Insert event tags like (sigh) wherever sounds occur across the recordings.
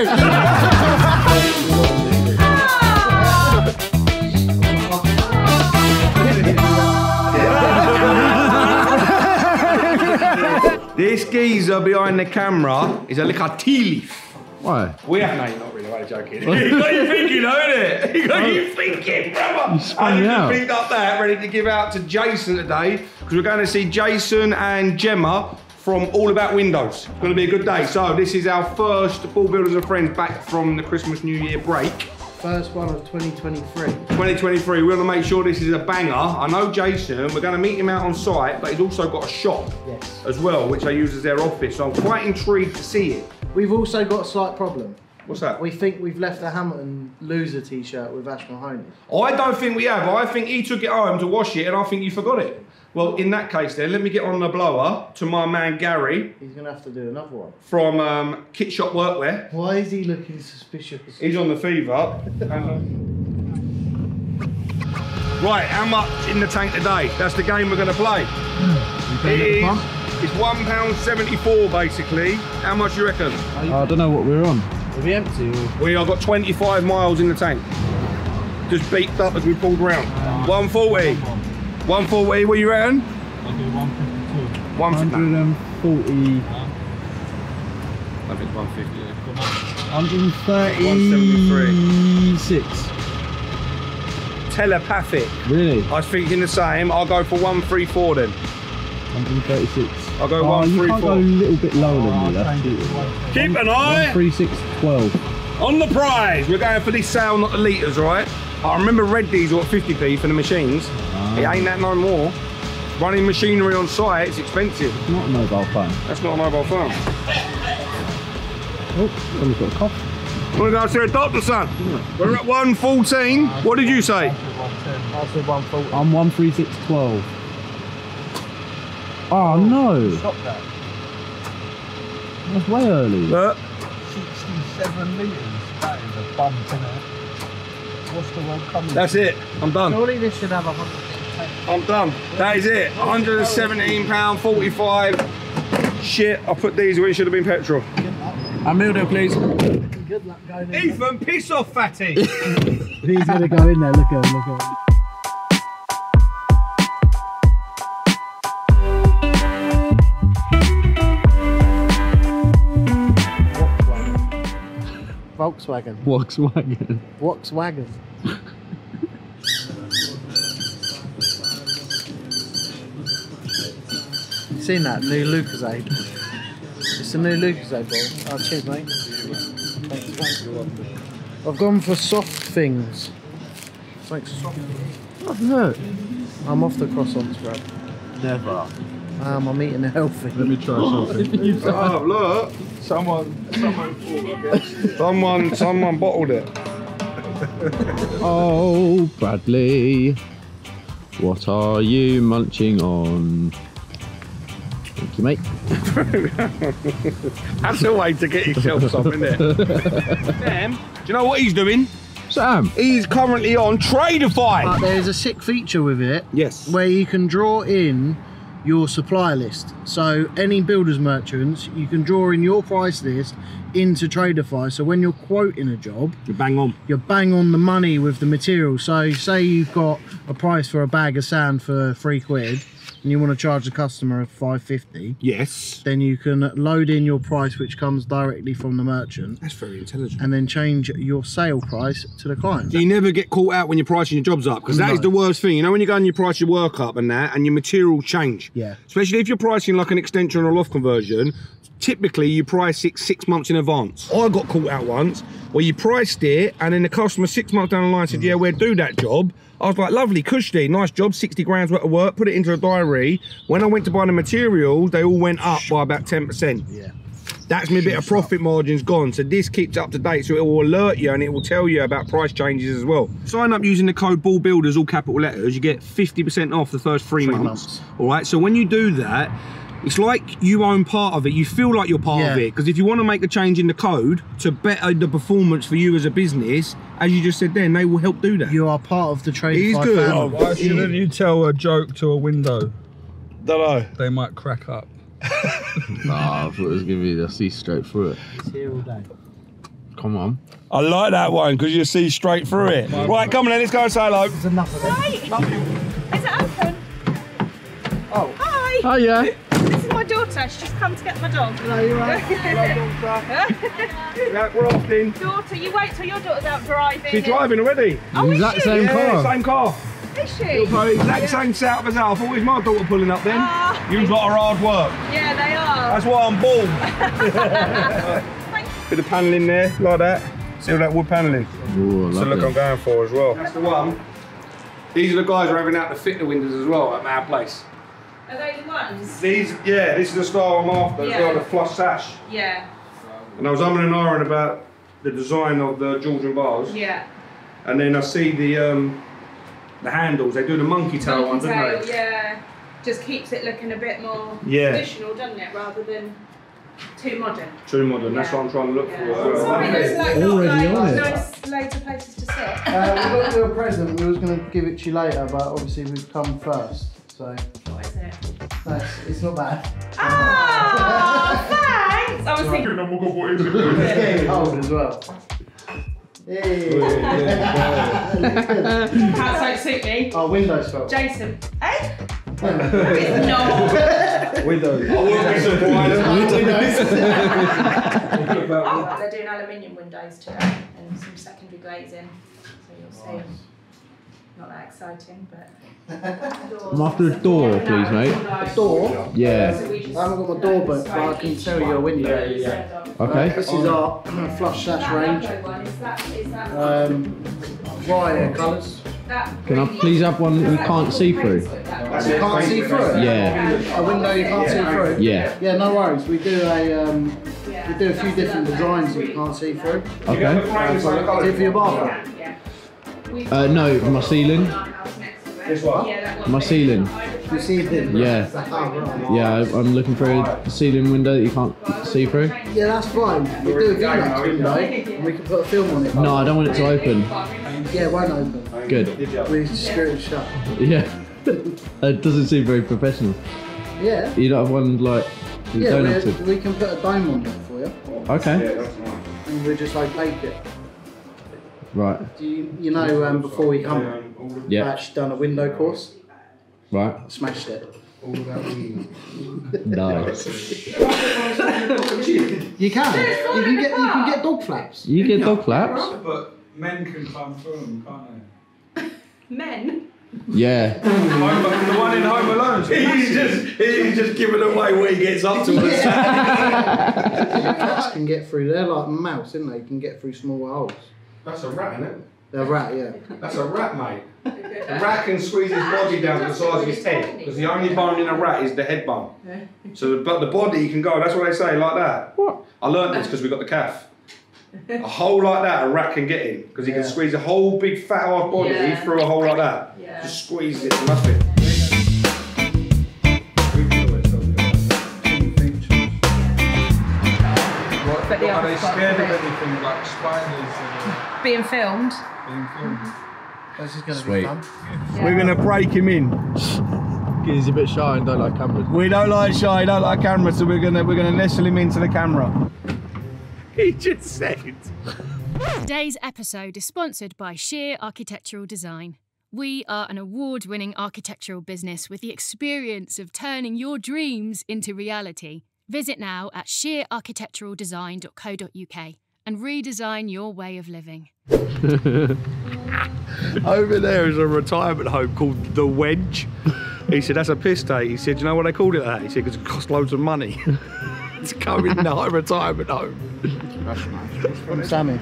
This geezer behind the camera is a little tea leaf. Why? We have, no, you're not really, I'm joking. (laughs) you got you thinking, though, innit? (laughs) He got you thinking, brother. You spun just out. picked up that, ready to give out to Jason today, because we're going to see Jason and Gemma from All About Windows. It's going to be a good day. So this is our first Bald Builders and Friends back from the Christmas New Year break. First one of 2023. 2023, we want to make sure this is a banger. I know Jason, we're going to meet him out on site, but he's also got a shop Yes. as well, which they use as their office. So I'm quite intrigued to see it. We've also got a slight problem. What's that? We think we've left the Hamilton loser t-shirt with Ash Mahoney. I don't think we have. I think he took it home to wash it, and I think you forgot it. Well, in that case, then let me get on the blower to my man Gary He's gonna have to do another one. from um, Kit Shop Workwear. Why is he looking suspicious? He's on the fever. right, how much in the tank today? That's the game we're going to play. It is. It's one pound seventy-four basically. How much you reckon? I don't know what we're on. Are we empty? Or... We have got 25 miles in the tank. Just beeped up as we pulled round. 140. 140, what you reckon? I'll do 152. 150. 140. I think 150. 136. Telepathic. Really? I was thinking the same. I'll go for 134 then. 136. I'll go oh, you can't go a little bit lower than me. That's cheating. Keep an eye 136.12. on the prize. We're going for this sale, not the litres, right? I remember red diesel at 50p for the machines. Ah. It ain't that no more. Running machinery on site, it's expensive. Not a mobile phone. That's not a mobile phone. Oh, someone's got a cough. Wanna go see a doctor, son? We're at 114. What did you say? I said 140. I'm 136.12. Oh no! Stop that. That's way early. Uh, 67 litres. That is a bump, innit? What's the one coming? that's it. I'm done. Surely this should have a 100 I'm done. That is it. 117 pound 45. Shit, I put diesel in. Should have been petrol. A Mildo, please. Good luck going in. Ethan, piss off, fatty. (laughs) He's gonna go in there. Look at him. Look at him. Volkswagen. Volkswagen. Volkswagen. Seen that new Lucozade? It's a new Lucozade ball. Oh, cheers, mate. Thanks, mate. I've gone for soft things. Thanks. What's that? I'm off the croissants, bro. Never. Um, I'm eating a healthy. Let me try something. (laughs) oh, look. Someone, someone thought, Someone, someone bottled it. (laughs) oh, Bradley. What are you munching on? Thank you, mate. (laughs) That's a way to get yourself some, isn't it? (laughs) Sam, do you know what he's doing? Sam. He's currently on Tradify. But there's a sick feature with it yes. where you can draw in your supplier list. So any builders merchants, you can draw in your price list into Tradify. So when you're quoting a job, you're bang on. you're bang on the money with the material. So say you've got a price for a bag of sand for three quid and you want to charge the customer 550 Yes. then you can load in your price which comes directly from the merchant That's very intelligent. and then change your sale price to the client. so You never get caught out when you're pricing your jobs up because that is No. the worst thing. You know when you go and you price your work up and that, and your material change. Yeah. Especially if you're pricing like an extension or loft conversion. Typically, you price it six months in advance. I got caught out once where you priced it, and then the customer six months down the line said, "Yeah, we'll do that job." I was like, "Lovely, cushy, nice job, sixty grand's worth of work." Put it into a diary. When I went to buy the materials, they all went up by about ten percent. Yeah. That's my bit of profit margin's gone. So this keeps up to date, so it will alert you and it will tell you about price changes as well. Sign up using the code Bald Builders, all capital letters. You get 50% off the first three, Three months. months. All right. So when you do that, it's like you own part of it. You feel like you're part of it because if you want to make a change in the code to better the performance for you as a business, as you just said, then they will help do that. You are part of the trade. He's good. Oh, why shouldn't you tell a joke to a window? Don't know. They might crack up. (laughs) Nah, I thought it was gonna be the see straight through it. It's here all day. Come on. I like that one because you see straight through it. Right, come on then, let's go and say hello. There's enough of it. Hi. Is it open? Oh. Hi. Oh daughter. She's just come to get my dog. Hello, you are. right? (laughs) Yeah, we're off in. daughter, you wait till your daughter's out driving. She's driving already. Oh, is Exact she? same Yeah, car. same car. Is she? So exact same setup as that. I thought it was my daughter pulling up then. Ah. You lot are hard work. Yeah, they are. That's why I'm bald. (laughs) Bit of panelling there, like that. See all that wood panelling? Ooh, That's the look I'm going for as well. That's the one. These are the guys who are having out to fit the windows as well at our place. Are they ones? These, yeah, this is the style I'm after as Yeah. well, the flush sash. Yeah. And I was umming and ahhing about the design of the Georgian bars. Yeah. And then I see the um, the handles, they do the monkey tail ones, don't Tail, they? yeah. Just keeps it looking a bit more Yeah. traditional, doesn't it? Rather than too modern. Too modern, that's Yeah. what I'm trying to look Yeah. for as well. Sorry, there's like not Already like on it. nice loads of places to sit. Uh, we got you a present. We was going to give it to you later, but obviously we've come first. So what is it? no, it's, it's not bad. Ah, thanks. I was thinking. It's getting cold as well. Hey. House don't suit me. Our windows fell. Jason. Eh? Yeah. No. Windows. I wouldn't be surprised. Oh, they're doing aluminium windows today and some secondary glazing. So you'll see. Not that exciting, but. (laughs) I'm after a door, please, mate. A Door? Yeah. So we just- I haven't got my door book, but I can tell you a window. Okay. This is our (clears throat) flush sash range. Is that, is that, Um, wire colours. Can I please have one that you can't see through? You can't see through? Yeah. A window you can't see through? Yeah. Yeah, no worries. We do a um, we do a few different designs that you can't see through. Okay. Is it for your bathroom? Uh, no, my ceiling. This one? Yeah, that one. My ceiling. You see it? Yeah. Yeah, I- I'm looking for a ceiling window that you can't see through. Yeah, that's fine. We do a Velux window and we can put a film on it. No, I don't want it to open. Yeah, it won't open. Good. We screw it shut. Yeah. (laughs) it doesn't seem very professional. Yeah. You don't have one like you Yeah, don't have we, to. we can put a dome on it for you Okay. and we just opaque it. Right. Do you, you know um, before we come, I Yeah. actually done a window course, Right. smashed it. (laughs) Nice. You can. You can get you can get dog flaps. You get dog flaps? But men can climb through them, can't they? (laughs) Men. Yeah. (laughs) the one in Home Alone. He's just he's just giving away what he gets up to. Cats can get through. They're like mouse, isn't they? You can get through small holes. That's a rat, isn't it? They're rat, yeah. That's a rat, mate. A (laughs) rat can squeeze his body down to the size of his head because the only bone in a rat is the head bone. So, the, but the body can go. That's what they say, like that. What? I learned this because we got the calf. A hole like that, a rat can get in because he can squeeze a whole big fat ass body Yeah. through a hole like that. Yeah. Just squeeze it to nothing. They? But the Are they scared of of anything like spiders and uh, Being filmed. being filmed? This is going to Sweet. be fun. We're gonna break him in. He's a bit shy and don't like cameras. We don't like shy, don't like cameras, so we're gonna we're gonna nestle him into the camera. (laughs) He just said. Today's episode is sponsored by Sheer Architectural Design. We are an award winning architectural business with the experience of turning your dreams into reality. Visit now at sheerarchitecturaldesign.co.uk and redesign your way of living. (laughs) Over there is a retirement home called The Wedge. He said, that's a piss take. He said, you know what they called it that? He said, because it costs loads of money (laughs) it's go in the retirement home. From Sammy.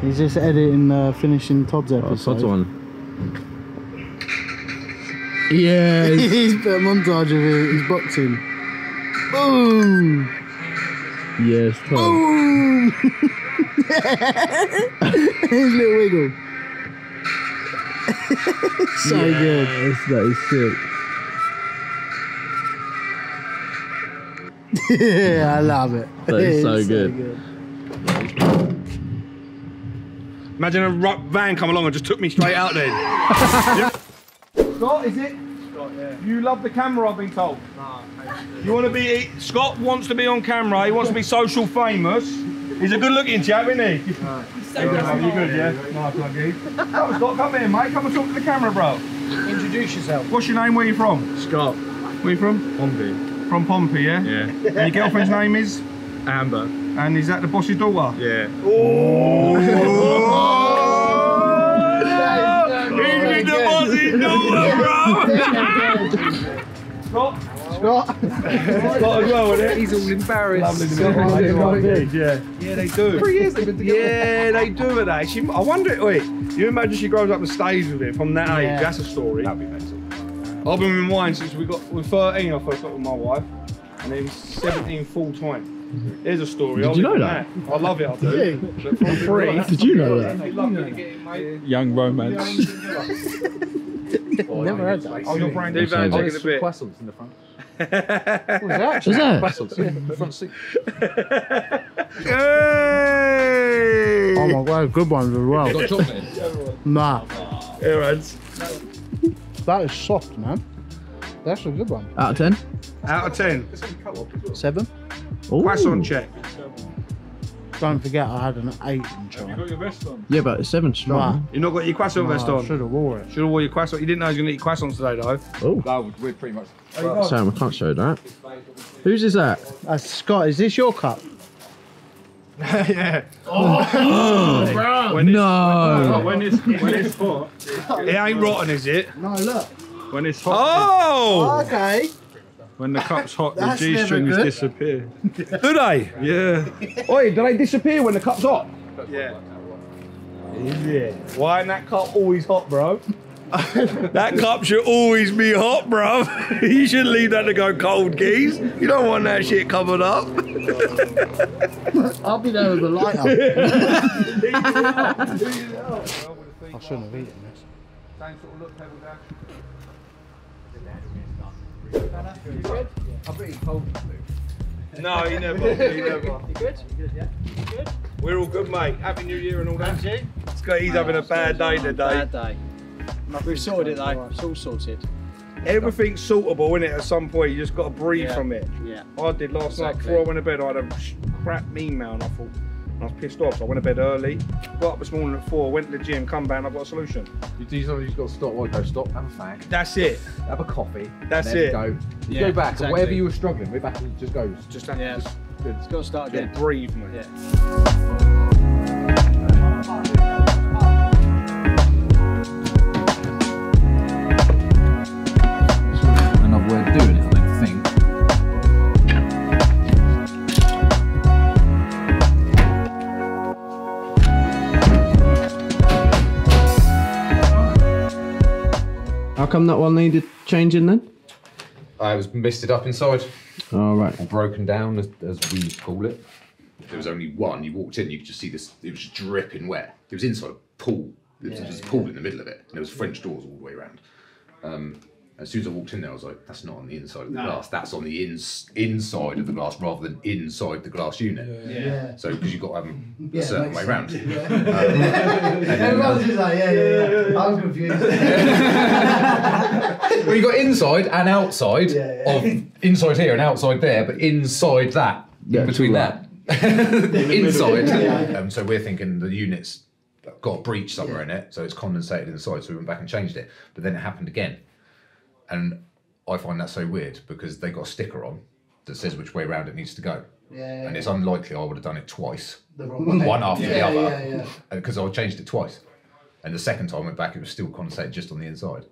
He's just editing, uh, finishing Todd's episode. Oh. Todd's one. Yeah. (laughs) He's put a montage of his boxing. Boom! yes, Tom. Boom! his little wiggle. (laughs) so good. Yes, that is sick. yeah, I love it. (laughs) That is so It's good. Imagine a ru- van come along and just took me straight out then. (laughs) Scott, is it? Scott, yeah. You love the camera, I've been told. Nah, You want to be. Scott wants to be on camera. He wants to be social famous. He's a good looking chap, isn't he? So you good, yeah? Nice one, Gee. Come, Scott, come here, mate. Come and talk to the camera, bro. Introduce yourself. What's your name? Where you from? Scott. Where you from? Pompey. From Pompey, yeah? Yeah. And your girlfriend's (laughs) name is? Amber. And is that the boss's daughter? Yeah. He's the boss's daughter! Scott? Scott. Scott as well, isn't it? He's all embarrassed. Lovely to meet you. Yeah. Yeah, they do. Three years they've been together. Yeah, they do it. They. She, I wonder. Wait, you imagine she grows up and stays with him from that age? That's a story. That'd be mental. I've been with mine since we got. We're 13. I first got with my wife, and then 17 full time. Here's a story. Did I'll you live know with I love it. I do. But from free. Did you know that? Young romance. Never heard that. Oh, your oh, brain. Do Leave that, that in a bit. Croissants in the front. What was that? Was that? Croissants, yeah. The front seat. Hey! Oh my god, good ones as well. Got chocolate. Nah, Here, Eds. that is soft, man. That's a good one. Out of 10? Out of 10. Seven. Ooh. Croissant check. Don't forget, I had an eight in China. Got your vest on. Yeah, but it's 7 strong. You not got your croissant vest on? Should have wore it. Should have wore your croissant. You didn't know you was going to eat croissants today, though. Oh, No, we're pretty much. Sam, I can't show that. Whose is that? Uh, Scott, is this your cup? (laughs) yeah. Oh. (laughs) No! When it's when it's hot, (laughs) It ain't rotten, is it? No, look. when it's hot, Oh! Okay. When the cup's hot, the That's G never strings good. disappear. (laughs) Do they? Yeah. Oi, do they disappear when the cup's hot? Yeah. Yeah. Why ain't that cup always hot, bro? (laughs) that cup should always be hot, bro. (laughs) you shouldn't leave that to go cold, geese. You don't want that shit covered up. I'll be there with the lighter. I shouldn't have eaten this. No, you never. You never. You good? You good, yeah? good? We're all good, mate. Happy New Year and all that. you. Scott, he's having a bad day today. Bad day. We've sorted it though. It's all sorted. Everything's sortable, it At some point, you just got to breathe Yeah. from it. Yeah. I did last night Exactly. before I went to bed. I had a crap email and I thought, I was pissed off. So I went to bed early. Got up this morning at four, went to the gym, come back, and I've got a solution. You do something, you've got to stop, well, go stop, have a fag, That's it. have a coffee. That's and then it. Go, you Yeah, go back, exactly. whatever you were struggling with, back and just goes. Just have Yeah. to just, It's got to start again. breathe, mate. Yeah. How come that one needed changing then? I was misted up inside, Oh, right. or broken down, as, as we call it. There was only one. You walked in, you could just see this. It was just dripping wet. It was inside a pool. There was, there was a pool in the middle of it, and there was French doors all the way around. Um, as soon as I walked in there, I was like, "That's not on the inside of the glass. That's on the ins- inside of the glass, rather than inside the glass unit." Yeah. So, because you've got to have them a Yeah, certain makes way round. sense. Everyone's just like, yeah, yeah, yeah. (laughs) I'm confused. (laughs) Well, you've got inside and outside Yeah, yeah. of inside here and outside there, but inside that, in between that, (laughs) inside. Um, so we're thinking the unit's got a breach somewhere in it, so it's condensated inside. So we went back and changed it, but then it happened again, and I find that so weird because they got a sticker on that says which way round it needs to go, Yeah, and it's unlikely I would have done it twice, the wrong way. one after the Yeah, other, yeah, yeah. because I changed it twice. And the second time I went back, it was still condensated just on the inside.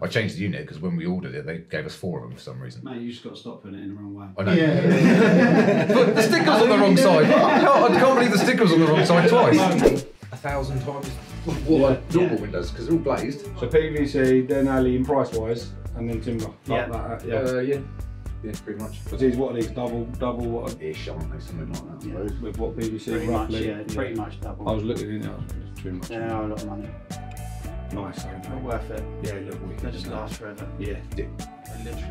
I changed the unit because when we ordered it, they gave us four of them for some reason. Mate, you just got to stop putting it in the wrong way. I know. Yeah. (laughs) But the sticker's on the wrong side. (laughs) I can't, I can't believe the sticker's on the wrong side twice. A thousand times what like normal windows because they're all glazed. So PVC, then alley in price wise, and then timber. Yeah. Like that, yeah. Uh, yeah. Yeah, pretty much. Because these, what are these? Double, double, what? Ish, aren't they? Something like that. Yeah. suppose. With what PVC Pretty much, roughly? yeah, pretty much double. I was looking in there, it's too much. They are a lot of money. Nice, ain't Not worth it. Yeah, look, we They just last forever. Yeah. They.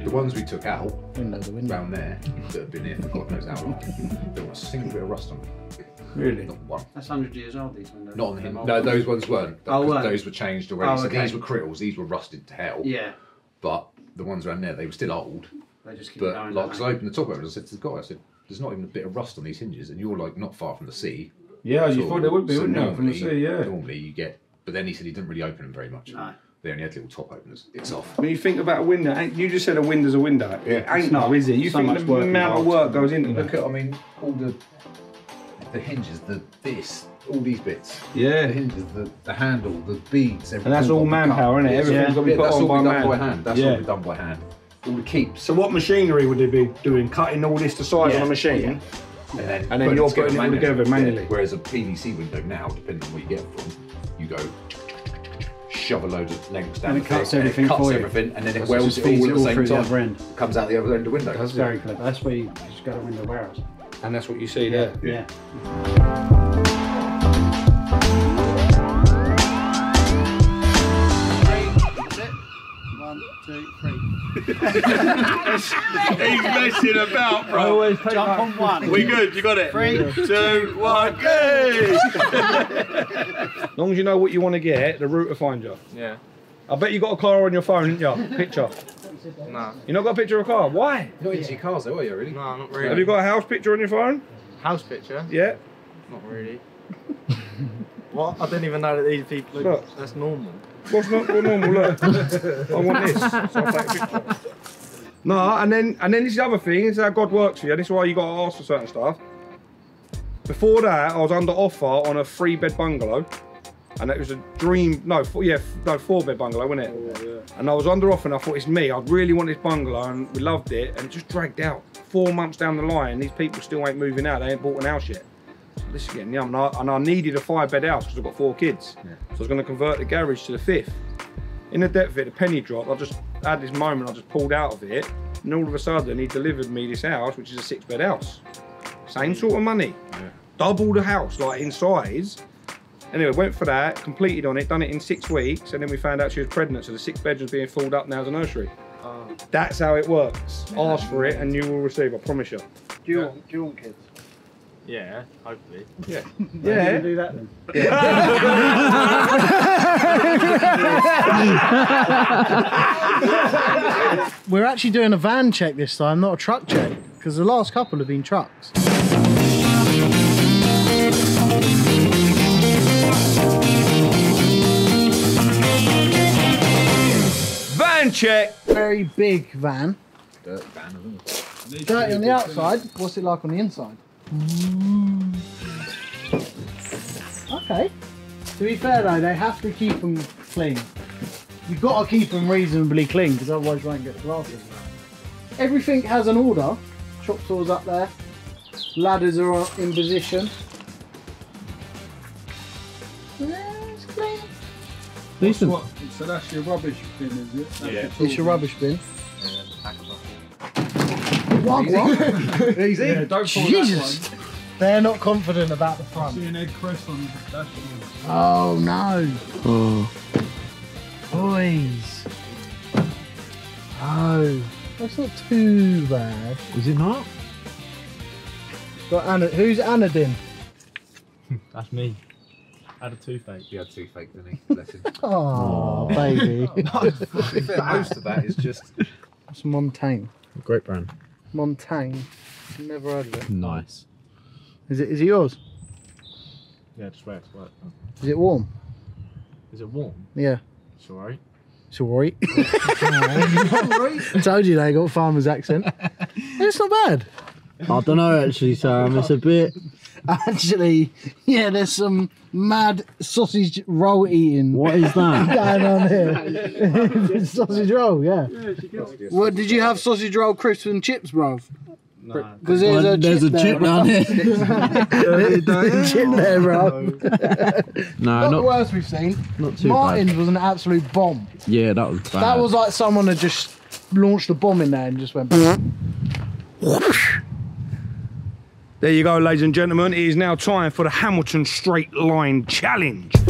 The ones we took out Window, the window. round there that have been here for God knows how long, there was a single bit of rust on them. Really? Not one. That's 100 years old, these windows. Not on the Them hin- old No, those ones weren't. Oh, weren't? Those were changed already. Oh, So okay. these were Crittalls. These were rusted to hell. Yeah. But the ones around there, they were still old. They just keep But going. like, because? I opened the top of it, I said to the guy, I said, there's not even a bit of rust on these hinges, and you're like not far from the sea. Yeah, you So- thought there would be, so wouldn't you? From the normally- sea, yeah. Normally you get, but then he said he didn't really open them very much. No. They only had little top openers. It's off. When you think about a window, ain't- you just said a window's a window. It ain't not. no, is it? You So think much the work amount of involved. work goes into it. Look it. at, I mean, all the the hinges, the this, all these bits. Yeah. The hinges, the, the handle, the beads, everything. And that's all manpower, isn't it? Everything's got to be yeah, put that's on all by done man. by hand. That's yeah. all be done by hand. All the keeps. So what machinery would they be doing? Cutting all this to size Yeah. on a machine? And then, And then you're putting it all together Yeah. manually. Whereas a PVC window now, depending on where you get it from, you go shove a load of lengths down And the it cuts thing, and everything it cuts for you. everything, and then it Just welds it all at the all same through the time. end. Comes out the other end of the window. That's very clever. That's where you just got to window warehouse. And that's what you see there. Yeah. One, two, three. He's messing about, bro. Jump on one. We good? You got it? Three. two, go! As (laughs) long as you know what you want to get, the route will find you. Yeah. I bet you got a car on your phone, didn't you? Picture. Nah. You not got a picture of a car? Why? You're not into your cars though, are you really? No, not really. Have you got a house picture on your phone? house picture? Yeah. Not really. (laughs) what? I didn't even know that these people. Look. That's normal. What's not what normal? Look, I want this. So I'll take a picture. No, and then and then this is the other thing. This is how God works for you. This is why you got to ask for certain stuff. Before that, I was under offer on a three bed bungalow, and it was a dream. No, four, yeah, no four bed bungalow, wasn't it? Oh, and I was under offer, and I thought it's me. I really want this bungalow, and we loved it, and it just dragged out. Four months down the line, these people still ain't moving out. They ain't bought an house yet. So this is getting yum. And I, and I needed a five bed house because I've got four kids. So I was going to convert the garage to the fifth. In the depth of it, the penny dropped. I just had this moment, I just pulled out of it. And all of a sudden, he delivered me this house, which is a six bed house. Same sort of money. Double the house, like in size. Anyway, went for that, completed on it, done it in six weeks, and then we found out she was pregnant, so the six bedrooms being filled up now as a nursery. Ah. That's how it works. Ask for it and you will receive, I promise you. Do you, want, do you want kids? Yeah, hopefully. Yeah. How do you Yeah. do that then? (laughs) We're actually doing a van check this time, not a truck check, because the last couple have been trucks. Van check! Very big van. Dirt van as well. Dirty on the outside. What's it like on the inside? Mm. Okay. To be fair though, they have to keep them clean. You've got to keep them reasonably clean because otherwise you won't get the glasses. Everything has an order. Chop saws up there. Ladders are in position. Yeah, it's clean. Decent. What? So that's your rubbish bin, is it? That's Yeah. your It's tool your rubbish bin. Bin. What? what? Easy. Yeah, don't pull Jesus. that They're not confident about the one. front. See an egg crest on the. Oh no. Oh. Boys. Oh. That's not too bad. Is it not? Got Ana- who's Anadin? (laughs) That's me. I had a toothache. He had a toothache, didn't he? Bless him. (laughs) Oh, baby. (laughs) To be fair, most of that is just It's Montane. Great brand. Montane. Never heard of it. Nice. Is it? Is it yours? Yeah, just wear it to. Is it warm? Is it warm? Yeah. It's alright. It's alright. (laughs) I told you they got farmer's accent. (laughs) it's not bad. I don't know actually, Sam. It's a bit. Actually, yeah, there's some mad sausage roll eating What is that? (laughs) going on here. (laughs) sausage roll, yeah. What did you have sausage roll crisps and chips, bro? Nah. Because there's, Well, a, there's chip a chip there, down here. (laughs) There's a chip there, bro. No, Not the not worst we've seen. not too Martin's bad. was an absolute bomb. Yeah, that was bad. That was like someone had just launched a bomb in there and just went. There you go, ladies and gentlemen. It is now time for the Hamilton Straight Line Challenge. Can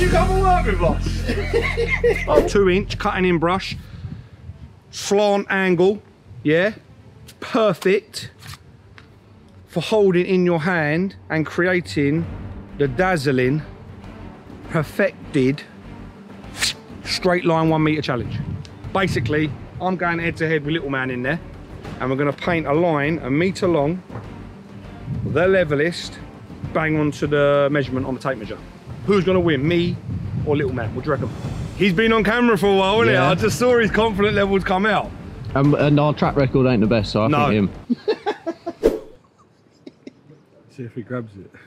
you come and work with us? (laughs) oh, two inch cutting in brush, slant angle, yeah, perfect for holding in your hand and creating the dazzling, perfected straight line one meter challenge. Basically, I'm going head to head with little man in there, and we're going to paint a line a meter long, the levelist, bang onto the measurement on the tape measure. Who's going to win, me or little man? What do you reckon? He's been on camera for a while, hasn't Yeah. he? I just saw his confident levels come out. Um, and our track record ain't the best, so I No. think him. (laughs) See if he grabs it. (laughs)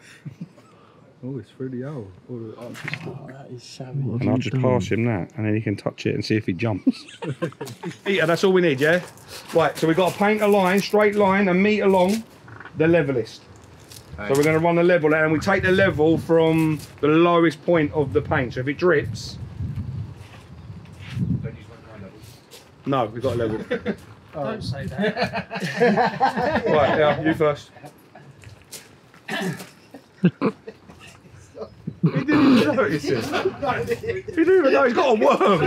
oh, it's through the hole. Oh, the artistic. Oh, that is savage. And I'll just pass him that, and then he can touch it and see if he jumps. (laughs) yeah, that's all we need, yeah? Right, so we've got to paint a line, straight line, a metre long, the levelist. So we're going to run the level, and we take the level from the lowest point of the paint. So if it drips... Don't use one level. No, we've got a level. (laughs) Don't say that. (laughs) right, yeah, you first. He didn't even notice it. He didn't even know he's got a worm.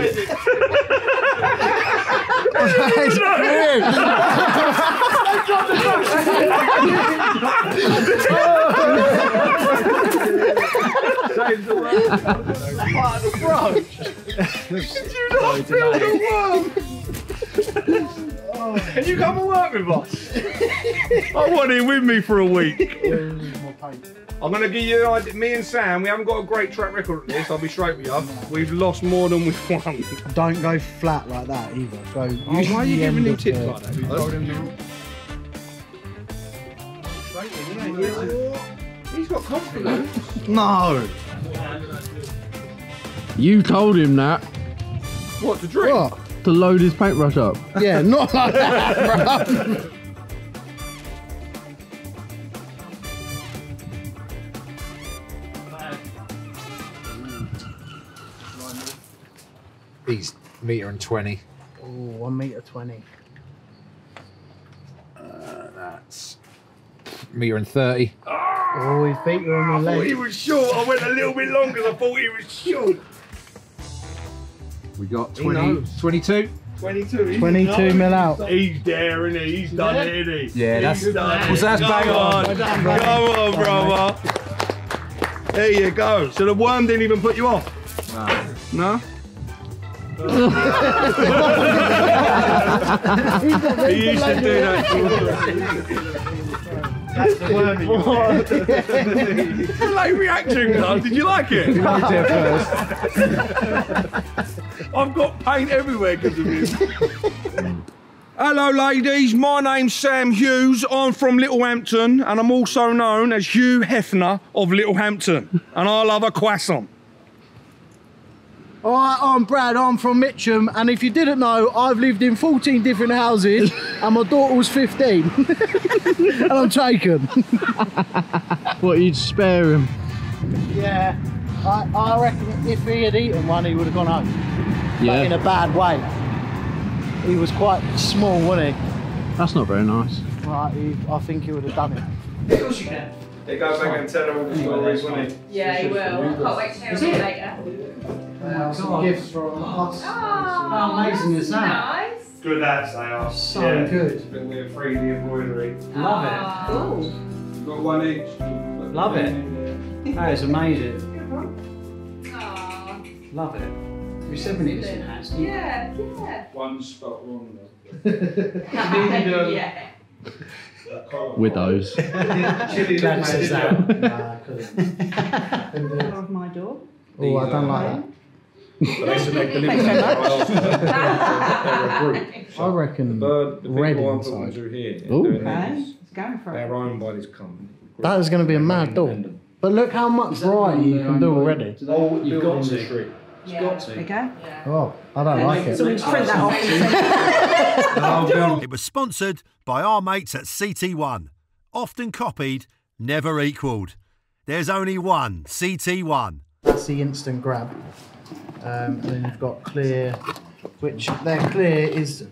Saves the world. Part of the brunch. Did you not feel the worm? (laughs) Can you come and work with us? (laughs) I want him with me for a week. (laughs) I'm gonna give you, an me and Sam, we haven't got a great track record at this, I'll be straight with you. We've lost more than we've won. Don't go flat like that either. Go. Oh, why are you giving him of tips the- like that? Him He's got confidence. No. You told him that What, to drink? What? To load his paintbrush up. Yeah, not like that, bro. He's meter and 20. Oh, one meter twenty. Uh, that's meter and 30. Oh, his feet are on the I thought leg. he was short. I went a little bit long because I thought he was short. We got 20, 22. 22. 22 knows. mil out. He's there, isn't he? He's done it, isn't he? Yeah, that's- done well, it. so that's Come bang on. on. Come on, brother. There you go. So the worm didn't even put you off? No. (laughs) he used to do that. (laughs) That's the worm. Late reaction, guys. Did you like it? (laughs) I've got paint everywhere because of you. Hello, ladies. My name's Sam Hughes. I'm from Littlehampton, and I'm also known as Hugh Hefner of Littlehampton. And I love a croissant. All right, I'm Brad. I'm from Mitcham, and if you didn't know, I've lived in 14 different houses, and my daughter was 15, (laughs) and I'm taken. (laughs) What, you'd spare him? Yeah, I, I reckon if he had eaten one, he would have gone home. But in a bad way. He was quite small, wasn't he? That's not very nice. Right, he, I think he would have done it. Of course you can. He goes back and tell her all the stories, won't he? Yeah, he will. Can't wait to hear about it later. Oh some gifts from oh. us. How amazing is that? Nice. Good lads, they are. So Yeah. good. Been with free the embroidery. Love it. Ah. Cool. You've got one each. Love it. That is amazing. Aw. Love it. You said we needed some hats. didn't you? Yeah, yeah. One spot wrong. (laughs) yeah. Widows. (laughs) Glad says that. Nah, I couldn't. (laughs) Uh, of my door. Oh, I don't like that. Thanks I reckon Bird, the red people I'm talking inside. to here, Ooh. they're, Okay. It's going for it. they're owned by this company. that is going to be a mad door. But look how much variety you can do already. Oh, You've got to. Street. Yeah. got to. There you go. Oh, I don't like it. So we print that off and send (laughs) (laughs) It was sponsored by our mates at CT1. Often copied, never equalled. There's only one CT1. That's the instant grab. Um, and then you've got clear, which their clear is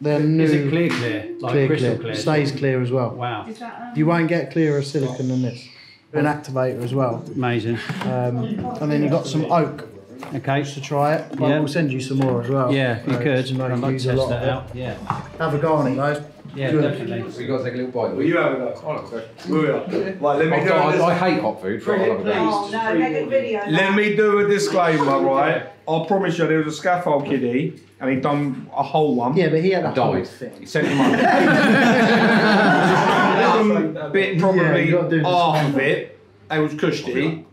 their new Is it clear, clear? Like clear, crystal clear. clear? Stays clear as well. Wow. Is that, um, You won't get clearer silicon than this. An activator as well. Amazing. Um, and then you've got some oak Okay. to try it. But Yeah. we'll send you some more as well. Yeah, if you Uh, could. I'd like to test that out. Yeah. Have a go on it, guys. Yeah, definitely. We got to take a little bite. Will you have a go? Oh, okay. Will you? Right, let me I, do I, this. I hate hot food. but I love a bit. Oh no, make a video. Let me do a disclaimer, (laughs) right? I promise you, there was a scaffold kiddie, and he done a whole one. Yeah, but he had a whole Died. thing. He sent him up. (laughs) Bit, probably you gotta do this. half of it. It was cushy. Oh,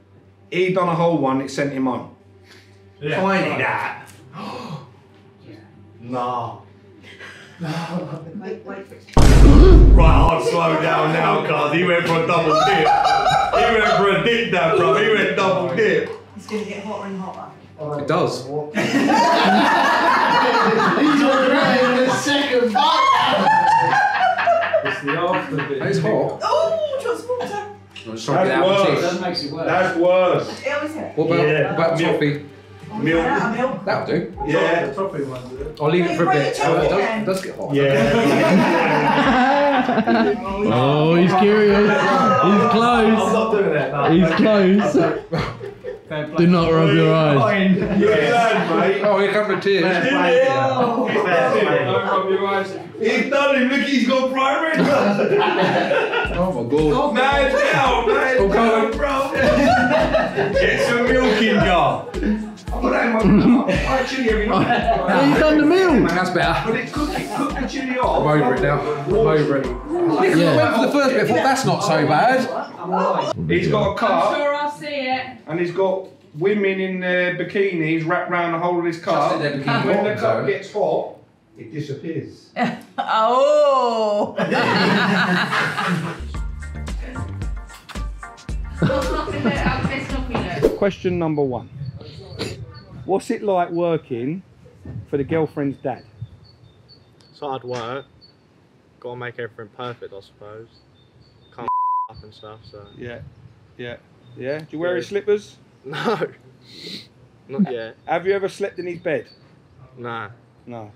he done a whole one. It sent him home. Tiny that. (gasps) nah. Wait, wait for it. Right, I'll slow down now, cuz he went for a double dip. He went for a dip now, bro. He went double dip. It's going to get hotter and hotter. It does. (laughs) He's already in the second bite. It's the after bit. It's hot. Oh, just water. I'm just trying to get That's worse. That makes it worse. That's worse. It always hit. What about, Yeah. what about Milk. toffee? Milk. Yeah, milk. That'll do. Yeah. The topping ones. I'll leave it for a bit. Oh, it does, it does get hot. Yeah. (laughs) Oh, he's oh, curious. He's close. I'm not doing that. No. He's close. Do not rub your eyes. You're glad, mate. Oh, here come the tears. Oh, Don't rub your eyes. He's done him. Look, he's got primary. Oh my god. Oh, man down, man Oh, down, God. bro. Get some milk in ya. I'm gonna hmm. have my I chili every night. He's done the meal. Man, that's better. But it cook it, cook the chili off. I'm over it now. I'm over it. Nick, I went for the first bit. I thought that's not so bad. He's got a I'm cup sure I'll see it. and he's got women in their bikinis wrapped round the whole of his cup. Just in their bikini when the bottoms, cup gets hot, it disappears. (laughs) (laughs) Oh. (laughs) Question number one. What's it like working for the girlfriend's dad? It's hard work. Gotta make everything perfect, I suppose. Can't (laughs) up and stuff, so. Yeah, yeah, yeah. Do you wear Yeah. his slippers? (laughs) No. Not yet. Have you ever slept in his bed? Nah. No.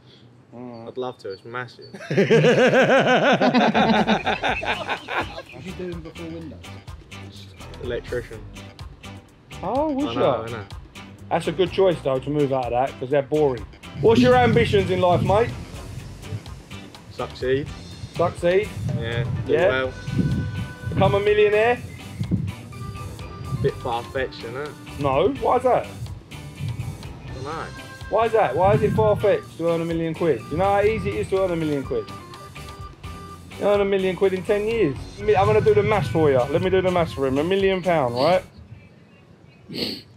Alright. I'd love to, it's massive. (laughs) What are you doing before windows? Electrician. Oh, I would know, I you? know. That's a good choice though to move out of that because they're boring. What's your ambitions in life, mate? Succeed. Succeed, Yeah. Do Yeah? well. become a millionaire? A bit far fetched, isn't it? No. Why is that? I don't know. Why is that? Why is it far fetched to earn a million quid? You know how easy it is to earn a million quid? You earn a million quid in 10 years. I'm going to do the maths for you. Let me do the maths for him. A million pound, right?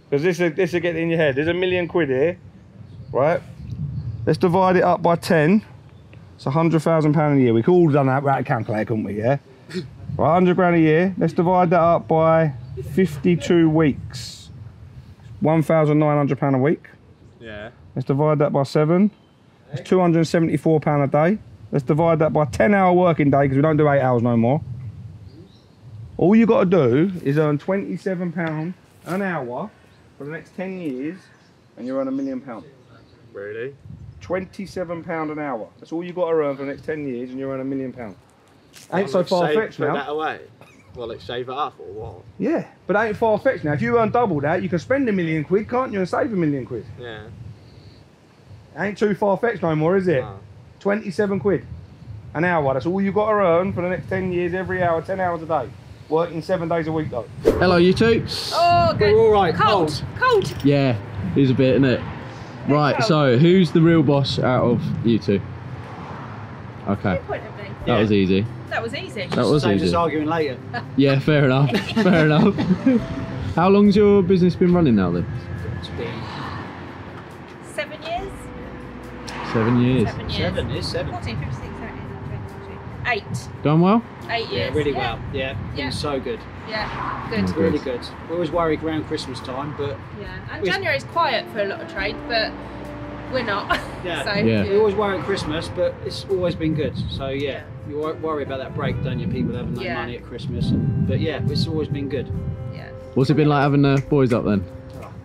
Because this will this will get in your head. There's a million quid here, right? Let's divide it up by 10. It's a hundred thousand pound a year. We could all done that without a calculator, couldn't we? Yeah. Right, hundred grand a year. Let's divide that up by 52 weeks. One thousand nine hundred pound a week. Yeah. Let's divide that by seven. It's two hundred and seventy-four pound a day. Let's divide that by ten-hour working day because we don't do eight hours no more. All you got to do is earn twenty-seven pound an hour for the next ten years, and you earn a million pound. Really? Twenty-seven pound an hour. That's all you got to earn for the next ten years, and you earn a million pound. Ain't Well, so far-fetched Put now. that away. Well, like save it up or what? Yeah, but ain't far-fetched now. If you earn double that, you can spend a million quid, can't you, and save a million quid? Yeah. Ain't too far-fetched no more, is it? No. 27 quid an hour. That's all you got to earn for the next 10 years, every hour, 10 hours a day. Working seven days a week though. Hello, you two. Oh, good. We're all right. Cold. Cold. Yeah, he's a bit, innit? Right, so who's the real boss out of you two? Okay, Point at me. that was easy. That was easy. That was Saves us easy. arguing later. (laughs) Yeah, fair enough. (laughs) fair enough. How long's your business been running now then? It's been Seven years? Seven years. Seven years. seven, is seven. 14, 15, Eight. Going well? Eight years. Yeah, really yeah. well. Yeah, Yeah. been so good. Yeah, good. Good. Really good. We're always worry around Christmas time, but Yeah, and We- January's quiet for a lot of trade, but we're not. (laughs) Yeah. so, Yeah. we always worry at Christmas, but it's always been good. So yeah, you worry about that break, don't you? People having no Yeah. money at Christmas, but yeah, it's always been good. yeah. What's it been like having the boys up then?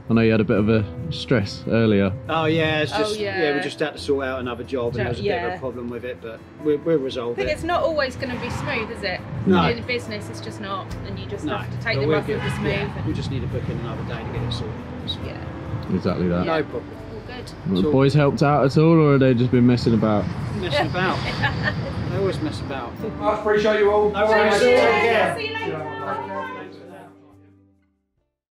I know you had a bit of a stress earlier. Oh yeah, it's Oh, just yeah. we just had to sort out another job, and there was a bit of a problem with it, but we, we'll I resolve think it. it's not always going to be smooth, is it? No. In business, it's just not, and you just No, have to take but the we're rough good. with the smooth. Yeah, and- we just need to book in another day to get it sorted. Yeah. Exactly that. No problem. All good. Good. The boys helped out at all, or have they just been messing about? Messing (laughs) about. they always mess about. I appreciate you all. No worries. See you later.